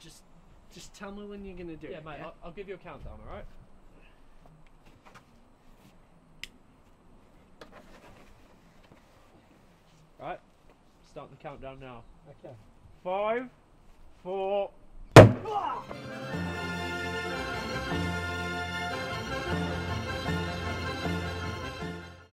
just, just tell me when you're gonna do Yeah, it. mate. I'll, I'll give you a countdown. All right. Right. Starting the countdown now. Okay. Five, four.